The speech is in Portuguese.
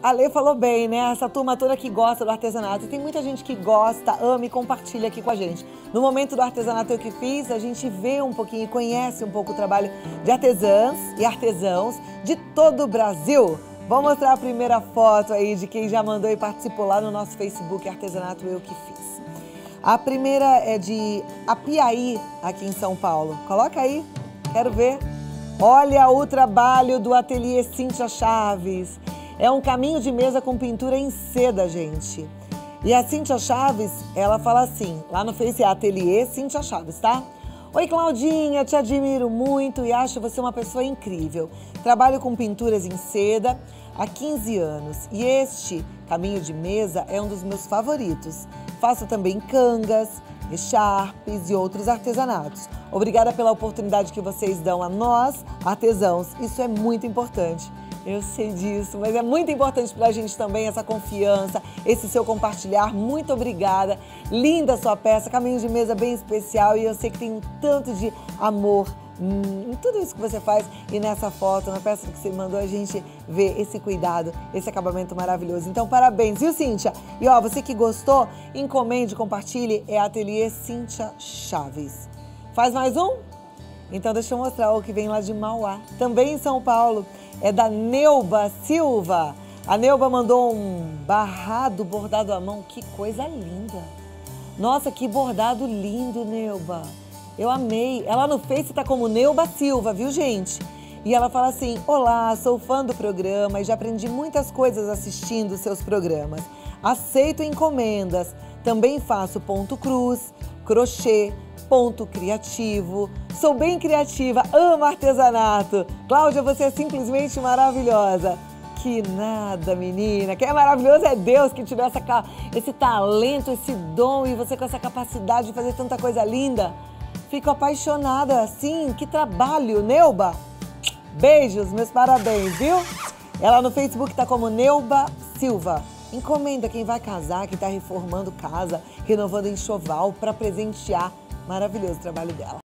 A Lê falou bem, né? Essa turma toda que gosta do artesanato. E tem muita gente que gosta, ama e compartilha aqui com a gente. No momento do artesanato eu que fiz, a gente vê um pouquinho e conhece um pouco o trabalho de artesãs e artesãos de todo o Brasil. Vou mostrar a primeira foto aí de quem já mandou e participou lá no nosso Facebook Artesanato Eu Que Fiz. A primeira é de Apiaí, aqui em São Paulo. Coloca aí, quero ver. Olha o trabalho do ateliê Cíntia Chaves. É um caminho de mesa com pintura em seda, gente. E a Cíntia Chaves, ela fala assim, lá no Face Ateliê Cíntia Chaves, tá? Oi, Claudinha, te admiro muito e acho você uma pessoa incrível. Trabalho com pinturas em seda há 15 anos e este caminho de mesa é um dos meus favoritos. Faço também cangas, echarpes e outros artesanatos. Obrigada pela oportunidade que vocês dão a nós, artesãos. Isso é muito importante. Eu sei disso, mas é muito importante para a gente também essa confiança, esse seu compartilhar. Muito obrigada. Linda sua peça, caminho de mesa bem especial e eu sei que tem um tanto de amor em tudo isso que você faz e nessa foto, na peça que você mandou, a gente vê esse cuidado, esse acabamento maravilhoso. Então, parabéns, viu, Cíntia? E ó, você que gostou, encomende, compartilhe, é Ateliê Cíntia Chaves. Faz mais um? Então, deixa eu mostrar o que vem lá de Mauá, também em São Paulo é da Neuba Silva. A Neuba mandou um barrado bordado à mão. Que coisa linda! Nossa, que bordado lindo, Neuba. Eu amei. Ela no Face tá como Neuba Silva, viu, gente? E ela fala assim: Olá, sou fã do programa e já aprendi muitas coisas assistindo seus programas. Aceito encomendas. Também faço ponto cruz, crochê, ponto criativo. Sou bem criativa, amo artesanato. Cláudia, você é simplesmente maravilhosa. Que nada, menina. Quem é maravilhoso é Deus que te deu essa, esse talento, esse dom e você com essa capacidade de fazer tanta coisa linda. Fico apaixonada. Sim, que trabalho, Neuba. Beijos, meus parabéns, viu? Ela no Facebook tá como Neuba Silva. Encomenda quem vai casar, quem está reformando casa, renovando enxoval para presentear. Maravilhoso o trabalho dela.